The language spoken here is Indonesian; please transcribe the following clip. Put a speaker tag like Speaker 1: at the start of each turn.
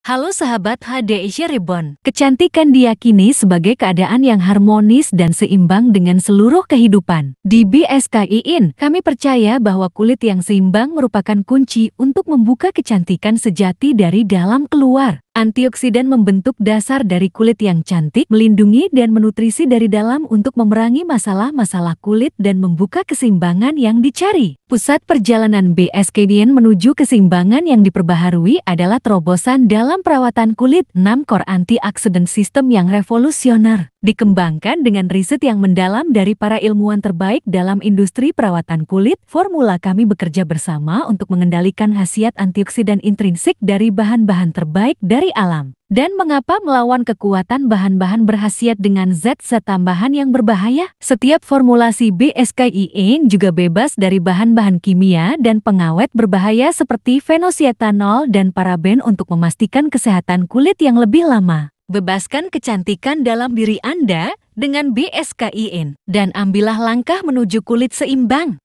Speaker 1: Halo sahabat HDI Ribbon. Kecantikan diyakini sebagai keadaan yang harmonis dan seimbang dengan seluruh kehidupan. Di BSKIIN, kami percaya bahwa kulit yang seimbang merupakan kunci untuk membuka kecantikan sejati dari dalam keluar. Antioksidan membentuk dasar dari kulit yang cantik, melindungi dan menutrisi dari dalam untuk memerangi masalah-masalah kulit dan membuka keseimbangan yang dicari. Pusat perjalanan BSKDN menuju keseimbangan yang diperbaharui adalah terobosan dalam perawatan kulit 6 core antioksidan sistem yang revolusioner. Dikembangkan dengan riset yang mendalam dari para ilmuwan terbaik dalam industri perawatan kulit, formula kami bekerja bersama untuk mengendalikan khasiat antioksidan intrinsik dari bahan-bahan terbaik dari alam. Dan mengapa melawan kekuatan bahan-bahan berhasiat dengan zat-zat tambahan yang berbahaya? Setiap formulasi BSKIE juga bebas dari bahan-bahan kimia dan pengawet berbahaya seperti fenosietanol dan paraben untuk memastikan kesehatan kulit yang lebih lama. Bebaskan kecantikan dalam diri Anda dengan BSKIN dan ambillah langkah menuju kulit seimbang.